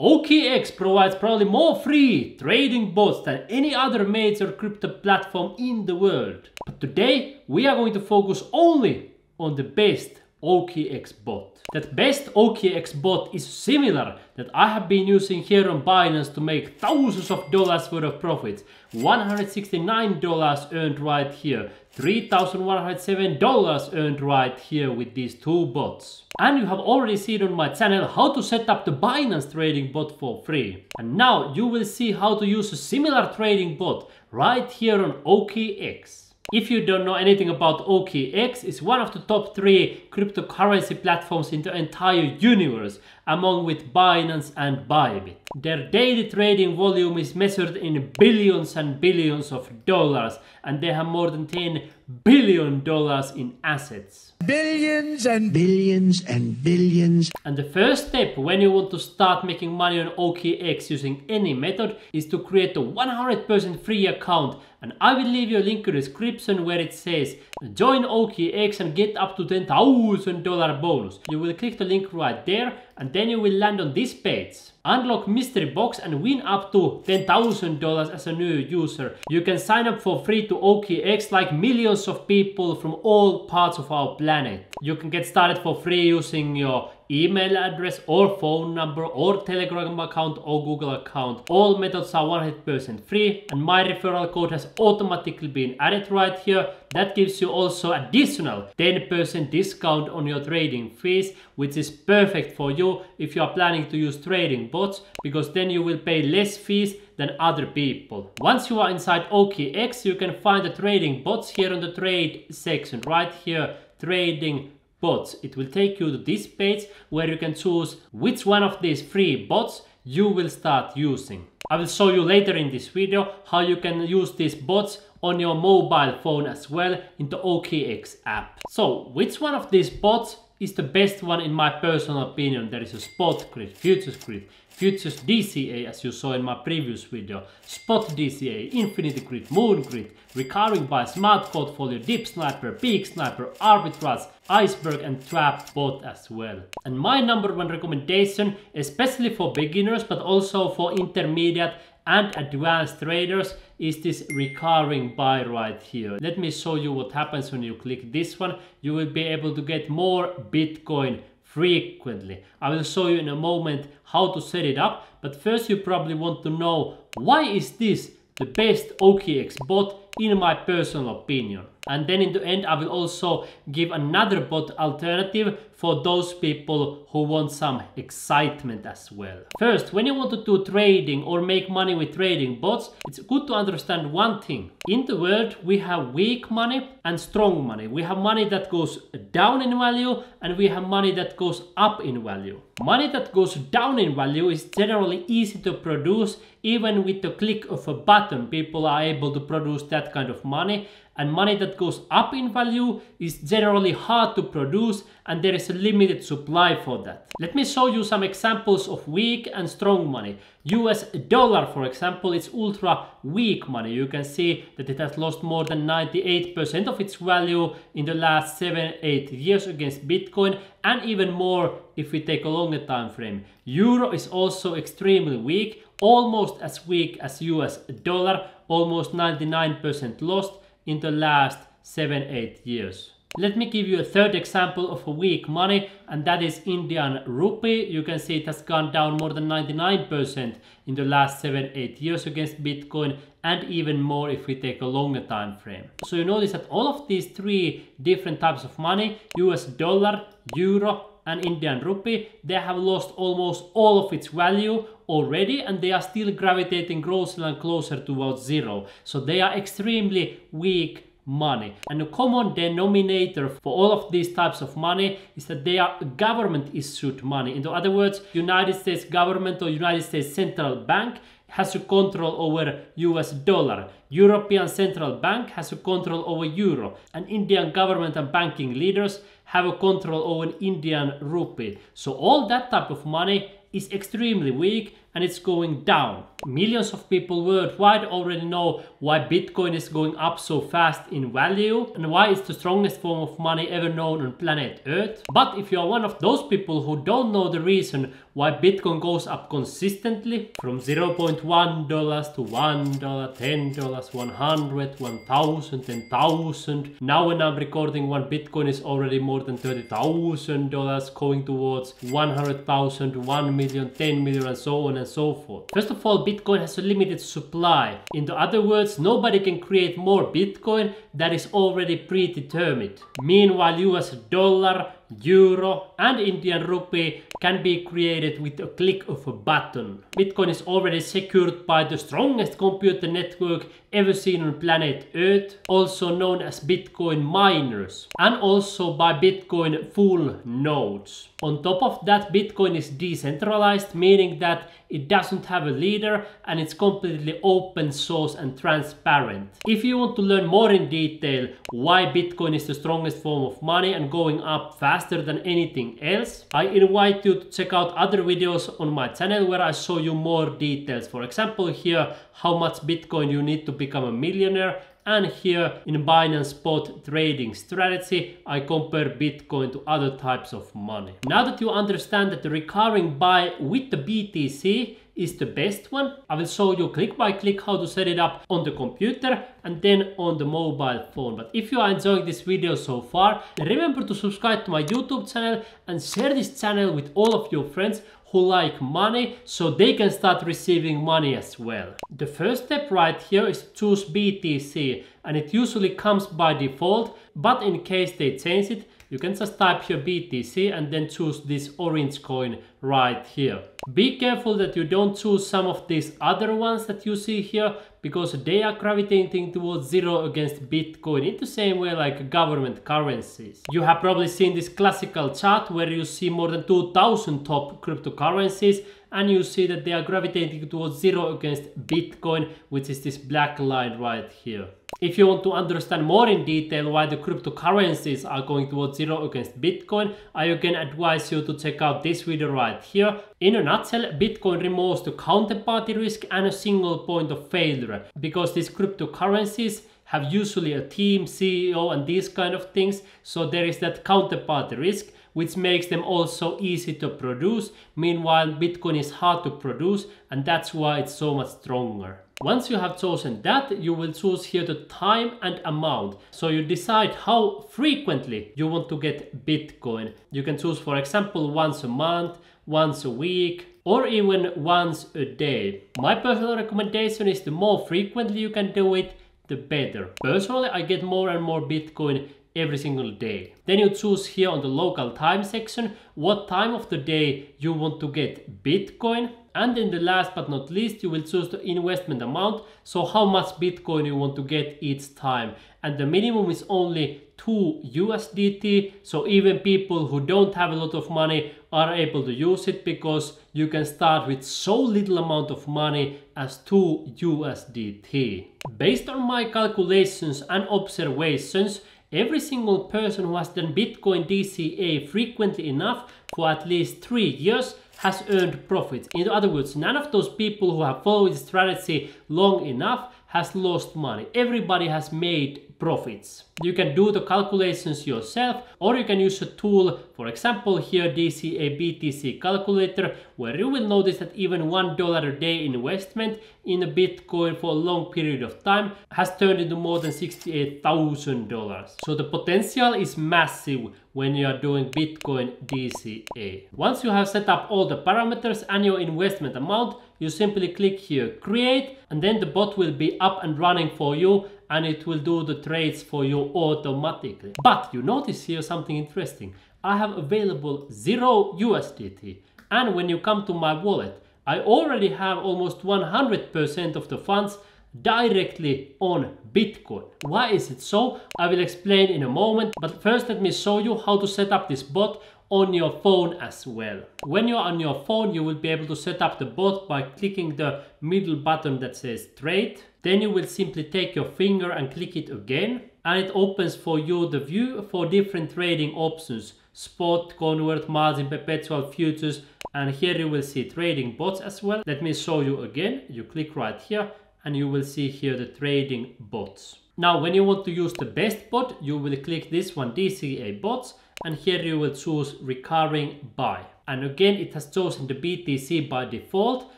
OKX provides probably more free trading bots than any other major crypto platform in the world. But today we are going to focus only on the best OKX bot. That best OKX bot is similar that I have been using here on Binance to make thousands of dollars worth of profits. $169 earned right here, $3,107 earned right here with these two bots. And you have already seen on my channel how to set up the Binance trading bot for free. And now you will see how to use a similar trading bot right here on OKX. If you don't know anything about OKX, it's one of the top three cryptocurrency platforms in the entire universe, among with Binance and Bybit. Their daily trading volume is measured in billions and billions of dollars, and they have more than 10 billion dollars in assets. Billions and billions and billions. And the first step when you want to start making money on OKX using any method is to create a 100% free account and I will leave you a link in the description where it says join OKX and get up to $10,000 bonus. You will click the link right there and then you will land on this page. Unlock mystery box and win up to $10,000 as a new user. You can sign up for free to OKX like millions of people from all parts of our planet. You can get started for free using your email address or phone number or telegram account or google account. All methods are 100% free and my referral code has automatically been added right here. That gives you also additional 10% discount on your trading fees which is perfect for you if you are planning to use trading bots because then you will pay less fees than other people. Once you are inside OKX you can find the trading bots here on the trade section right here. Trading bots. It will take you to this page where you can choose which one of these free bots you will start using. I will show you later in this video how you can use these bots on your mobile phone as well in the OKX app. So which one of these bots is the best one in my personal opinion. There is a spot grid, futures grid, futures DCA as you saw in my previous video, spot DCA, infinity grid, moon grid, recurring buy, smart portfolio, dip sniper, peak sniper, arbitrage, iceberg and trap bot as well. And my number one recommendation, especially for beginners but also for intermediate and advanced traders is this recurring buy right here. Let me show you what happens when you click this one. You will be able to get more Bitcoin frequently. I will show you in a moment how to set it up, but first you probably want to know why is this the best OKX bot in my personal opinion. And then in the end, I will also give another bot alternative for those people who want some excitement as well. First, when you want to do trading or make money with trading bots, it's good to understand one thing. In the world, we have weak money and strong money. We have money that goes down in value and we have money that goes up in value. Money that goes down in value is generally easy to produce even with the click of a button. People are able to produce that kind of money and money that goes up in value is generally hard to produce and there is a limited supply for that. Let me show you some examples of weak and strong money. US dollar for example is ultra weak money. You can see that it has lost more than 98% of its value in the last 7-8 years against Bitcoin and even more if we take a longer time frame. Euro is also extremely weak, almost as weak as US dollar, almost 99% lost in the last 7-8 years. Let me give you a third example of a weak money and that is Indian rupee. You can see it has gone down more than 99% in the last 7-8 years against Bitcoin and even more if we take a longer time frame. So you notice that all of these three different types of money, US dollar, euro and Indian rupee, they have lost almost all of its value already and they are still gravitating closer and closer towards zero. So they are extremely weak money. And the common denominator for all of these types of money is that they are government issued money. In other words, United States government or United States central bank has a control over US dollar. European Central Bank has a control over euro. And Indian government and banking leaders have a control over Indian rupee. So all that type of money is extremely weak and it's going down. Millions of people worldwide already know why Bitcoin is going up so fast in value and why it's the strongest form of money ever known on planet Earth. But if you are one of those people who don't know the reason why Bitcoin goes up consistently from 0.1 dollars to 1 dollar, 10 dollars, 100, 1000, 10,000. Now when I'm recording one Bitcoin is already more than 30,000 dollars going towards 100,000, 1 million, 10 million and so on and so forth. First of all, Bitcoin has a limited supply. In other words, nobody can create more Bitcoin that is already predetermined. Meanwhile, US dollar, euro and Indian rupee can be created with a click of a button. Bitcoin is already secured by the strongest computer network ever seen on planet Earth, also known as Bitcoin miners, and also by Bitcoin full nodes. On top of that, Bitcoin is decentralized, meaning that it doesn't have a leader and it's completely open source and transparent. If you want to learn more in detail why Bitcoin is the strongest form of money and going up faster than anything else, I invite you to check out other videos on my channel where I show you more details. For example, here how much Bitcoin you need to become a millionaire and here in Binance Spot trading strategy, I compare Bitcoin to other types of money. Now that you understand that the recurring buy with the BTC is the best one. I will show you click by click how to set it up on the computer and then on the mobile phone. But if you are enjoying this video so far, remember to subscribe to my YouTube channel and share this channel with all of your friends who like money so they can start receiving money as well. The first step right here is choose BTC and it usually comes by default but in case they change it you can just type here BTC and then choose this orange coin right here. Be careful that you don't choose some of these other ones that you see here because they are gravitating towards zero against Bitcoin in the same way like government currencies. You have probably seen this classical chart where you see more than 2000 top cryptocurrencies and you see that they are gravitating towards zero against Bitcoin, which is this black line right here. If you want to understand more in detail why the cryptocurrencies are going towards zero against Bitcoin, I again advise you to check out this video right here. In a nutshell, Bitcoin removes the counterparty risk and a single point of failure because these cryptocurrencies have usually a team, CEO and these kind of things. So there is that counterparty risk which makes them also easy to produce. Meanwhile, Bitcoin is hard to produce and that's why it's so much stronger. Once you have chosen that, you will choose here the time and amount. So you decide how frequently you want to get Bitcoin. You can choose, for example, once a month, once a week, or even once a day. My personal recommendation is the more frequently you can do it, the better. Personally, I get more and more Bitcoin every single day. Then you choose here on the local time section what time of the day you want to get Bitcoin. And then the last but not least, you will choose the investment amount. So how much Bitcoin you want to get each time. And the minimum is only 2 USDT. So even people who don't have a lot of money are able to use it because you can start with so little amount of money as 2 USDT. Based on my calculations and observations, Every single person who has done Bitcoin DCA frequently enough for at least three years has earned profits. In other words, none of those people who have followed the strategy long enough has lost money. Everybody has made profits. You can do the calculations yourself or you can use a tool, for example here DCA BTC calculator, where you will notice that even $1 a day investment in a Bitcoin for a long period of time has turned into more than $68,000. So the potential is massive when you are doing Bitcoin DCA. Once you have set up all the parameters and your investment amount, you simply click here create and then the bot will be up and running for you and it will do the trades for you automatically. But you notice here something interesting. I have available 0 USDT and when you come to my wallet I already have almost 100% of the funds directly on Bitcoin. Why is it so? I will explain in a moment, but first let me show you how to set up this bot on your phone as well. When you're on your phone, you will be able to set up the bot by clicking the middle button that says trade. Then you will simply take your finger and click it again and it opens for you the view for different trading options spot, convert, margin, perpetual futures and here you will see trading bots as well. Let me show you again. You click right here and you will see here the trading bots. Now when you want to use the best bot you will click this one DCA bots and here you will choose recurring buy. And again it has chosen the BTC by default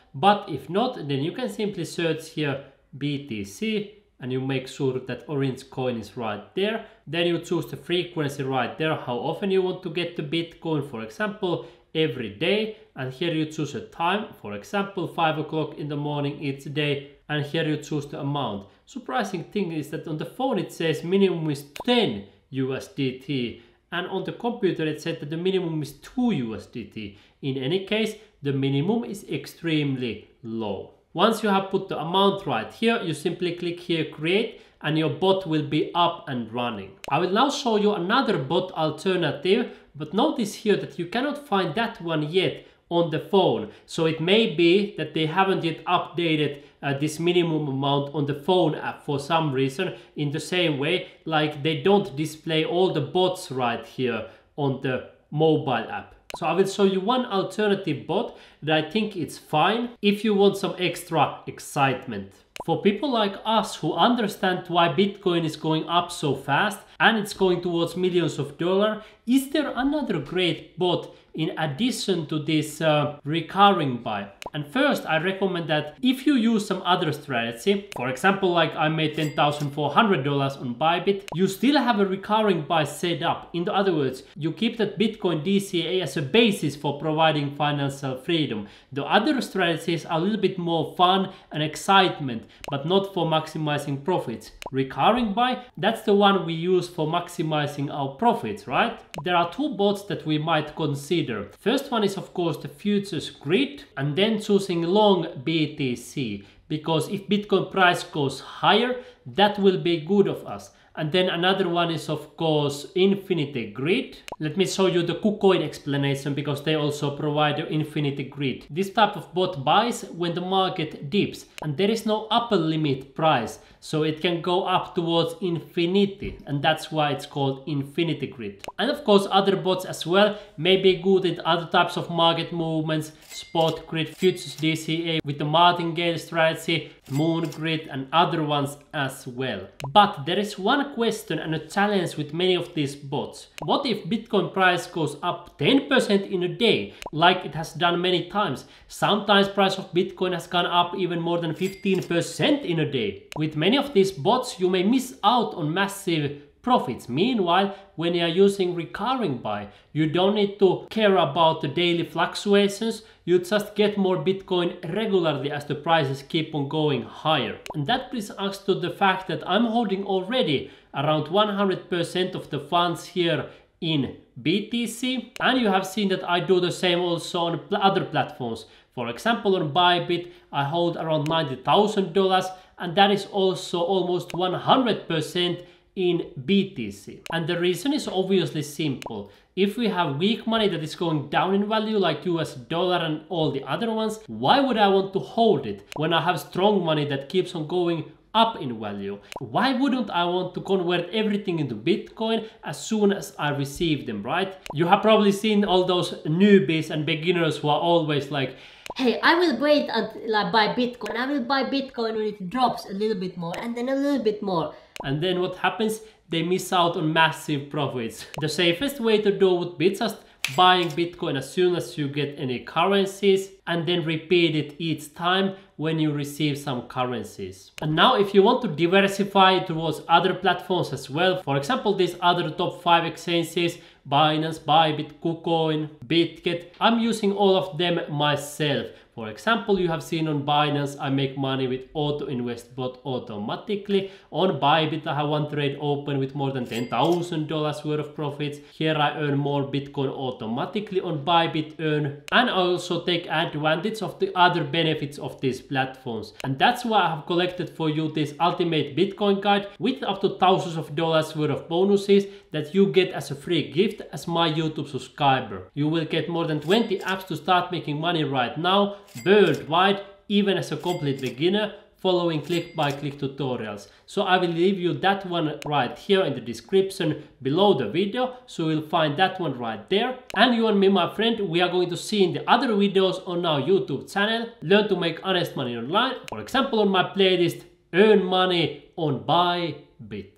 but if not then you can simply search here BTC and you make sure that orange coin is right there. Then you choose the frequency right there, how often you want to get the Bitcoin, for example, every day. And here you choose a time, for example, 5 o'clock in the morning each day. And here you choose the amount. Surprising thing is that on the phone it says minimum is 10 USDT. And on the computer it said that the minimum is 2 USDT. In any case, the minimum is extremely low. Once you have put the amount right here, you simply click here create and your bot will be up and running. I will now show you another bot alternative, but notice here that you cannot find that one yet on the phone. So it may be that they haven't yet updated uh, this minimum amount on the phone app for some reason in the same way like they don't display all the bots right here on the mobile app. So I will show you one alternative bot that I think it's fine if you want some extra excitement. For people like us who understand why Bitcoin is going up so fast and it's going towards millions of dollars, is there another great bot in addition to this uh, recurring buy. And first, I recommend that if you use some other strategy, for example, like I made $10,400 on Bybit, you still have a recurring buy set up. In other words, you keep that Bitcoin DCA as a basis for providing financial freedom. The other strategies are a little bit more fun and excitement, but not for maximizing profits. Recurring buy, that's the one we use for maximizing our profits, right? There are two bots that we might consider. First one is of course the futures grid and then choosing long BTC because if Bitcoin price goes higher, that will be good of us. And then another one is of course Infinity Grid. Let me show you the KuCoin explanation because they also provide the Infinity Grid. This type of bot buys when the market dips and there is no upper limit price. So it can go up towards infinity and that's why it's called Infinity Grid. And of course other bots as well may be good in other types of market movements, Spot Grid, Futures DCA with the martingale strategy, Moon Grid and other ones as well. But there is one question and a challenge with many of these bots. What if Bitcoin price goes up 10% in a day like it has done many times? Sometimes price of Bitcoin has gone up even more than 15% in a day. With many of these bots you may miss out on massive profits. Meanwhile, when you are using recurring buy, you don't need to care about the daily fluctuations. You just get more Bitcoin regularly as the prices keep on going higher. And that brings us to the fact that I'm holding already around 100% of the funds here in BTC. And you have seen that I do the same also on other platforms. For example, on Bybit, I hold around $90,000 and that is also almost 100% in BTC. And the reason is obviously simple. If we have weak money that is going down in value like US dollar and all the other ones, why would I want to hold it when I have strong money that keeps on going up in value. Why wouldn't I want to convert everything into Bitcoin as soon as I receive them, right? You have probably seen all those newbies and beginners who are always like, hey, I will wait until I buy Bitcoin. I will buy Bitcoin when it drops a little bit more and then a little bit more. And then what happens? They miss out on massive profits. The safest way to do would be just buying Bitcoin as soon as you get any currencies and then repeat it each time when you receive some currencies. And now if you want to diversify towards other platforms as well, for example these other top 5 exchanges, Binance, Bybit, KuCoin, BitGet, I'm using all of them myself. For example, you have seen on Binance, I make money with auto invest bot automatically. On Bybit, I have one trade open with more than $10,000 worth of profits. Here I earn more Bitcoin automatically on Bybit earn. And I also take advantage of the other benefits of these platforms. And that's why I have collected for you this ultimate Bitcoin guide with up to thousands of dollars worth of bonuses that you get as a free gift as my YouTube subscriber. You will get more than 20 apps to start making money right now worldwide even as a complete beginner following click by click tutorials. So I will leave you that one right here in the description below the video. So you'll find that one right there. And you and me, my friend, we are going to see in the other videos on our YouTube channel, learn to make honest money online. For example, on my playlist, earn money on Bybit.